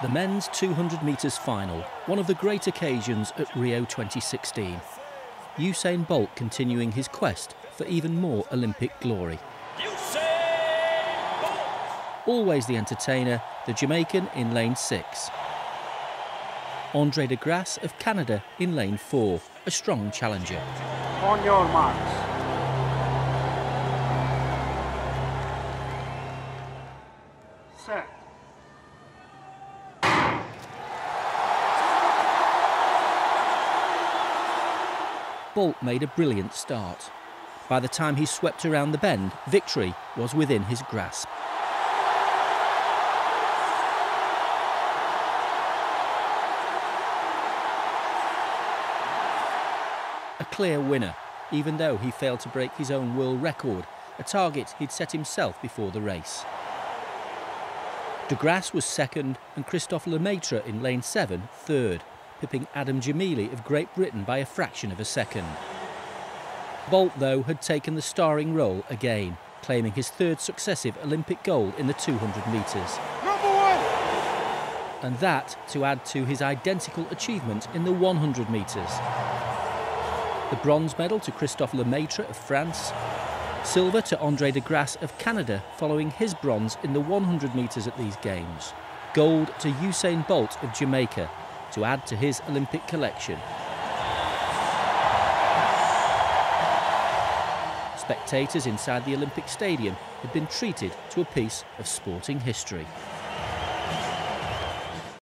The men's 200 metres final, one of the great occasions at Rio 2016. Usain Bolt continuing his quest for even more Olympic glory. Always the entertainer, the Jamaican in lane six. Andre de Grasse of Canada in lane four, a strong challenger. On your marks. Set. Bolt made a brilliant start. By the time he swept around the bend, victory was within his grasp. A clear winner, even though he failed to break his own world record, a target he'd set himself before the race. De Grasse was second and Christophe Lemaitre in lane 7 third, pipping Adam Gemili of Great Britain by a fraction of a second. Bolt, though, had taken the starring role again, claiming his third successive Olympic gold in the 200 metres. And that to add to his identical achievement in the 100 metres. The bronze medal to Christophe Lemaitre of France, silver to Andre de Grasse of Canada following his bronze in the 100 metres at these Games, gold to Usain Bolt of Jamaica to add to his Olympic collection. Spectators inside the Olympic Stadium had been treated to a piece of sporting history.